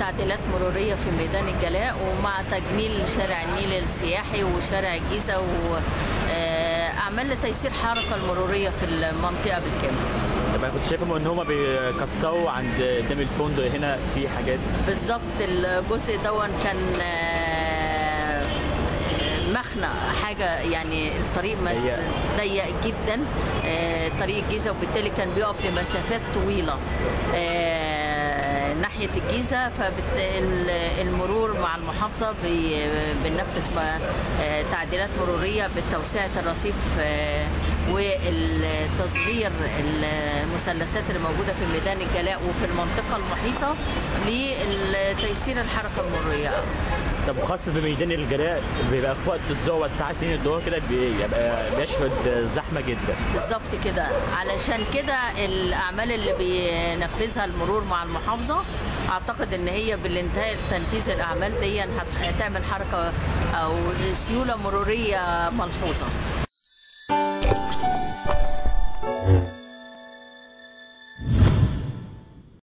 تعديلات مرورية في ميدان الجلاء ومع تجميل شارع النيل السياحي وشارع الجيزة وأعمال لتيسير الحركة المرورية في المنطقة بالكامل. طب أنا كنت شايفهم إن هم بيكسروا عند قدام الفندق هنا في حاجات. بالظبط الجزء دون كان آه، مخنق حاجة يعني الطريق ضيق. جدا آه، طريق الجيزة وبالتالي كان بيقف لمسافات طويلة. آه، ناحية الجيزة فالمرور مع المحافظة بننفذ آه، تعديلات مرورية بتوسعه الرصيف آه، والتصغير المثلثات اللي موجودة في ميدان الجلاء وفي المنطقة المحيطة لتيسير الحركة المرورية. طب خاصة بميدان الجلاء بيبقى في وقت الظهر الساعة 2 الظهر كده بيبقى بيشهد زحمة جدا. بالظبط كده. علشان كده الأعمال اللي بينفذها المرور مع المحافظة أعتقد إن هي بالانتهاء تنفيذ الأعمال دي هت- هتعمل حركة أو سيولة مرورية ملحوظة.